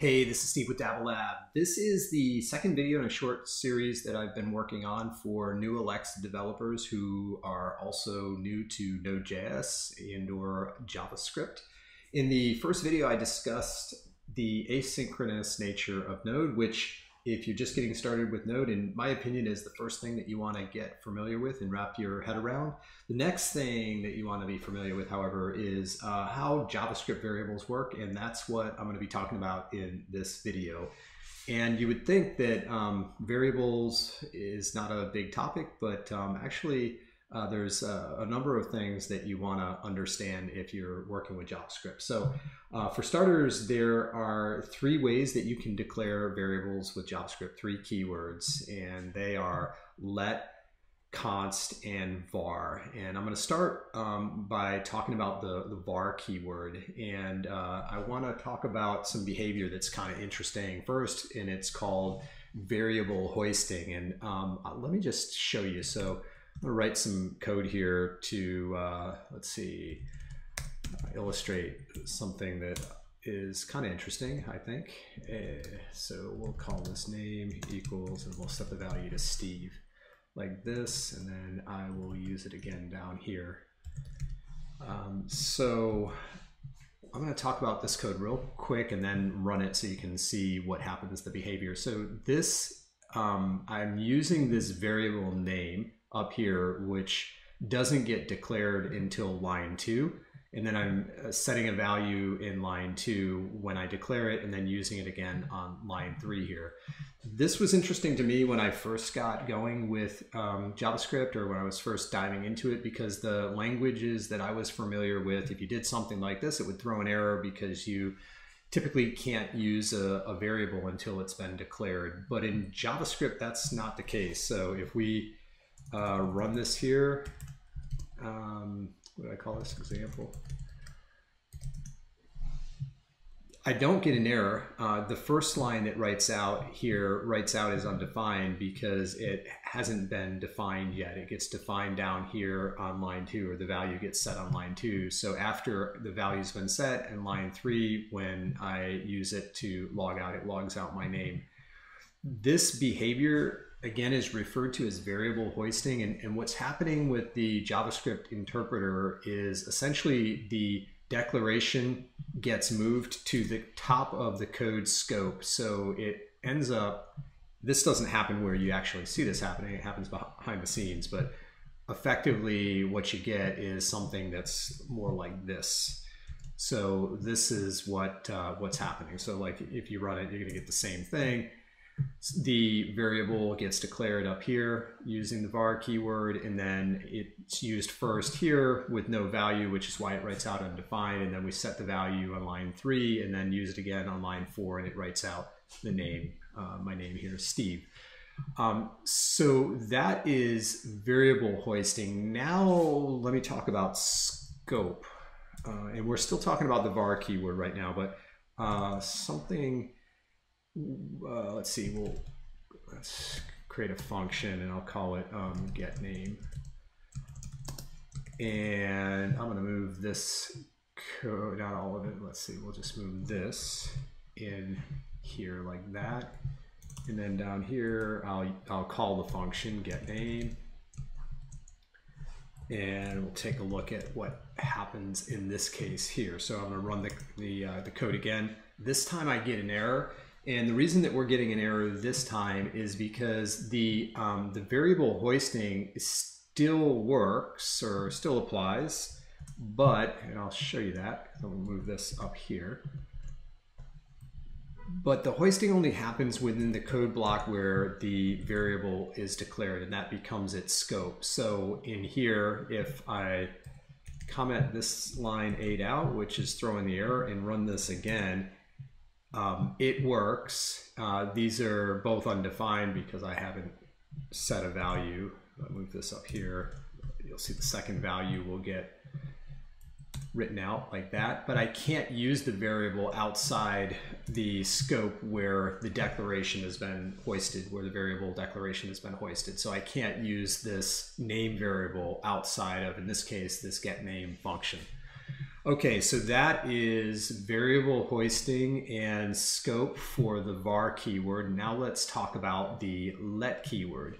Hey, this is Steve with Dabble Lab. This is the second video in a short series that I've been working on for new Alexa developers who are also new to Node.js and or JavaScript. In the first video, I discussed the asynchronous nature of Node, which if you're just getting started with Node, in my opinion, is the first thing that you want to get familiar with and wrap your head around. The next thing that you want to be familiar with, however, is uh, how JavaScript variables work, and that's what I'm going to be talking about in this video. And you would think that um, variables is not a big topic, but um, actually uh, there's a, a, number of things that you want to understand if you're working with JavaScript. So uh, for starters, there are three ways that you can declare variables with JavaScript, three keywords, and they are let, const, and var. And I'm going to start um, by talking about the, the var keyword. And uh, I want to talk about some behavior that's kind of interesting first, and it's called variable hoisting. And um, let me just show you. So I'm gonna write some code here to, uh, let's see, uh, illustrate something that is kind of interesting, I think. Uh, so we'll call this name equals, and we'll set the value to Steve like this, and then I will use it again down here. Um, so I'm going to talk about this code real quick and then run it so you can see what happens, the behavior. So this, um, I'm using this variable name up here, which doesn't get declared until line two. And then I'm uh, setting a value in line two when I declare it and then using it again on line three here. This was interesting to me when I first got going with um, JavaScript or when I was first diving into it because the languages that I was familiar with, if you did something like this, it would throw an error because you typically can't use a, a variable until it's been declared. But in JavaScript, that's not the case. So if we uh, run this here. Um, what do I call this example? I don't get an error. Uh, the first line it writes out here writes out as undefined because it hasn't been defined yet. It gets defined down here on line two, or the value gets set on line two. So after the value's been set and line three, when I use it to log out, it logs out my name. This behavior again is referred to as variable hoisting. And, and what's happening with the JavaScript interpreter is essentially the declaration gets moved to the top of the code scope. So it ends up, this doesn't happen where you actually see this happening, it happens behind the scenes, but effectively what you get is something that's more like this. So this is what uh, what's happening. So like if you run it, you're gonna get the same thing the variable gets declared up here using the var keyword and then it's used first here with no value which is why it writes out undefined and then we set the value on line three and then use it again on line four and it writes out the name uh, my name here is Steve. Um, so that is variable hoisting. Now let me talk about scope. Uh, and we're still talking about the var keyword right now but uh, something uh, let's see, we'll let's create a function and I'll call it um, get name. And I'm gonna move this code, not all of it, let's see, we'll just move this in here like that. And then down here, I'll, I'll call the function get name. And we'll take a look at what happens in this case here. So I'm gonna run the, the, uh, the code again. This time I get an error and the reason that we're getting an error this time is because the, um, the variable hoisting still works or still applies, but, and I'll show you that, I'll move this up here. But the hoisting only happens within the code block where the variable is declared and that becomes its scope. So in here, if I comment this line eight out, which is throwing the error and run this again, um, it works. Uh, these are both undefined because I haven't set a value. I'll move this up here. You'll see the second value will get written out like that, but I can't use the variable outside the scope where the declaration has been hoisted, where the variable declaration has been hoisted. So I can't use this name variable outside of, in this case, this get name function. Okay, so that is variable hoisting and scope for the var keyword. Now let's talk about the let keyword.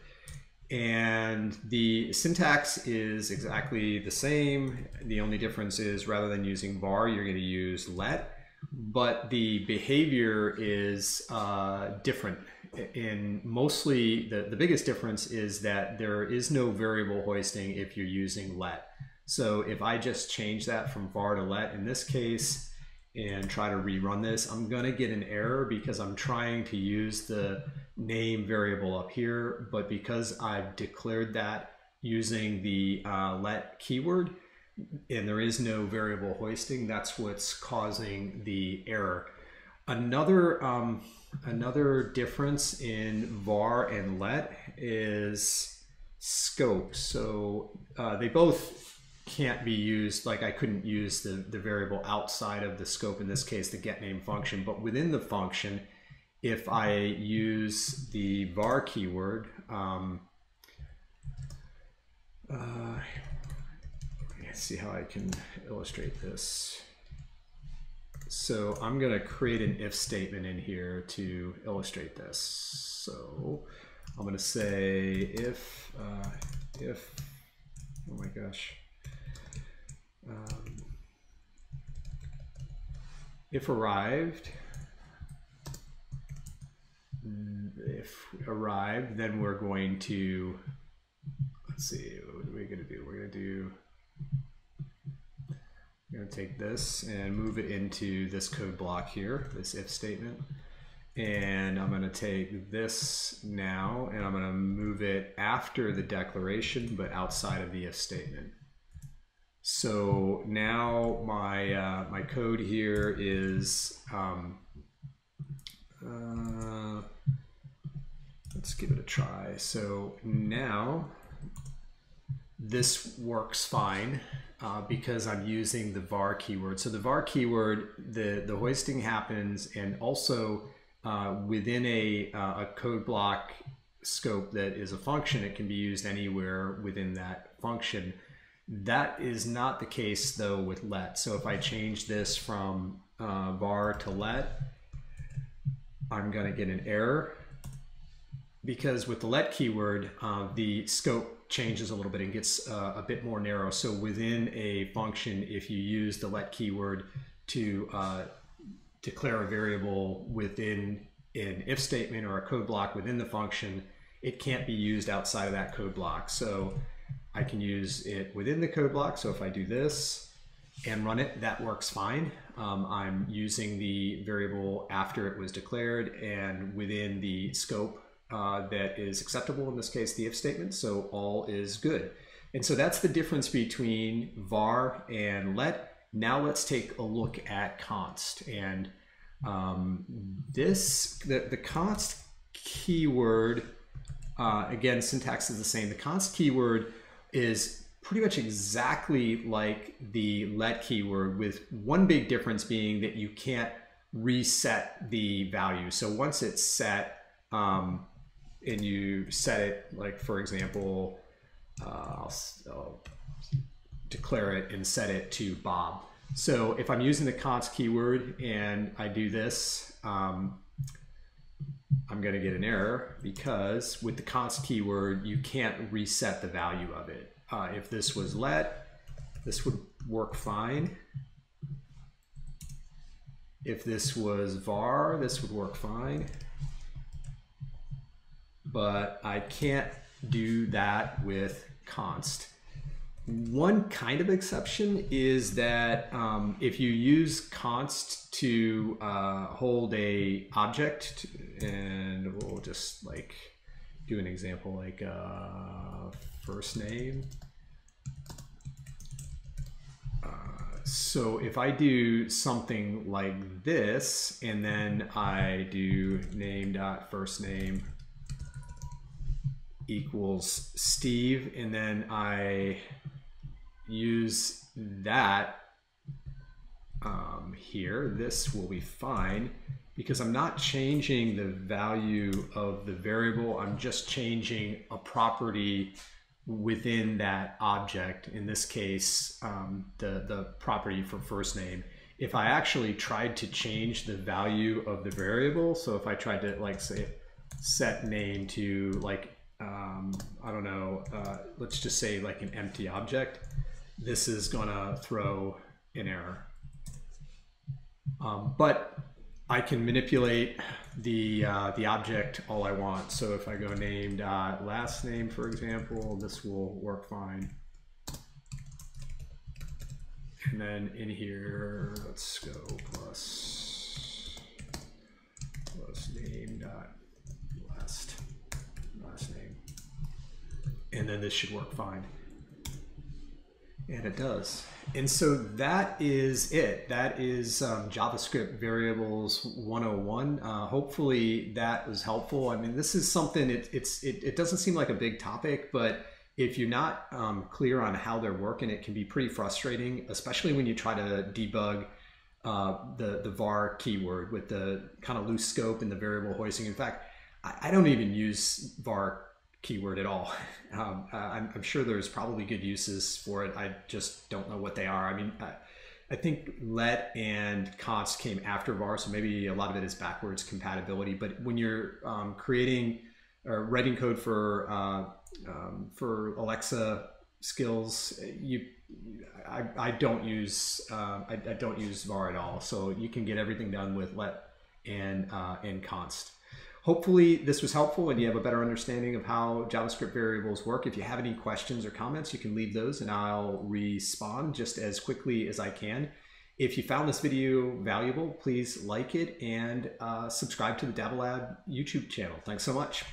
And the syntax is exactly the same. The only difference is rather than using var, you're going to use let. But the behavior is uh, different. In mostly, the, the biggest difference is that there is no variable hoisting if you're using let. So if I just change that from var to let in this case and try to rerun this, I'm going to get an error because I'm trying to use the name variable up here, but because I've declared that using the uh, let keyword, and there is no variable hoisting, that's what's causing the error. Another, um, another difference in var and let is scope. So uh, they both can't be used, like I couldn't use the, the variable outside of the scope, in this case, the get name function, but within the function, if I use the var keyword, um, uh, let's see how I can illustrate this. So I'm going to create an if statement in here to illustrate this. So I'm going to say if, uh, if, oh my gosh, um, if arrived, if arrived, then we're going to, let's see, what are we going to do? We're going to do, we're going to take this and move it into this code block here, this if statement. And I'm going to take this now and I'm going to move it after the declaration, but outside of the if statement. So now my, uh, my code here is, um, uh, let's give it a try. So now this works fine uh, because I'm using the var keyword. So the var keyword, the, the hoisting happens and also uh, within a, uh, a code block scope that is a function, it can be used anywhere within that function. That is not the case though with let. So if I change this from uh, var to let, I'm going to get an error because with the let keyword, uh, the scope changes a little bit and gets uh, a bit more narrow. So within a function, if you use the let keyword to uh, declare a variable within an if statement or a code block within the function, it can't be used outside of that code block. So I can use it within the code block. So if I do this, and run it, that works fine. Um, I'm using the variable after it was declared and within the scope uh, that is acceptable, in this case, the if statement. So all is good. And so that's the difference between var and let. Now let's take a look at const. And um, this, the, the const keyword, uh, again, syntax is the same. The const keyword is pretty much exactly like the let keyword with one big difference being that you can't reset the value. So once it's set um, and you set it like, for example, uh, I'll, I'll declare it and set it to Bob. So if I'm using the const keyword and I do this, um, I'm going to get an error because with the const keyword, you can't reset the value of it. Uh, if this was let, this would work fine. If this was var, this would work fine. But I can't do that with const. One kind of exception is that um, if you use const to uh, hold a object, and we'll just like do an example like uh, first name. Uh, so if I do something like this, and then I do name dot first name equals Steve, and then I use that um, here, this will be fine because I'm not changing the value of the variable. I'm just changing a property within that object, in this case, um, the, the property for first name, if I actually tried to change the value of the variable, so if I tried to like say set name to like, um, I don't know, uh, let's just say like an empty object, this is gonna throw an error. Um, but I can manipulate the uh, the object all I want. So if I go named last name, for example, this will work fine. And then in here, let's go plus plus name dot last last name, and then this should work fine. And it does. And so that is it. That is um, JavaScript variables 101. Uh, hopefully that was helpful. I mean, this is something, it, it's, it, it doesn't seem like a big topic, but if you're not um, clear on how they're working, it can be pretty frustrating, especially when you try to debug uh, the, the var keyword with the kind of loose scope and the variable hoisting. In fact, I, I don't even use var keyword at all. Um, uh, I'm, I'm, sure there's probably good uses for it. I just don't know what they are. I mean, I, I think let and const came after var, so maybe a lot of it is backwards compatibility. But when you're um, creating or writing code for uh, um, for Alexa skills, you I, I don't use uh, I, I, don't use var at all. So you can get everything done with let and uh, and const. Hopefully this was helpful and you have a better understanding of how JavaScript variables work. If you have any questions or comments, you can leave those and I'll respond just as quickly as I can. If you found this video valuable, please like it and uh, subscribe to the Dabble Lab YouTube channel. Thanks so much.